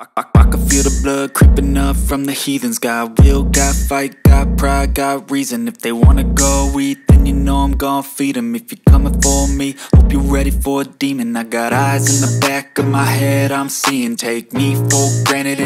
I, I, I can feel the blood creeping up from the heathens. Got will, got fight, got pride, got reason. If they wanna go eat, then you know I'm gon' feed them If you're coming for me, hope you're ready for a demon. I got eyes in the back of my head, I'm seeing. Take me for granted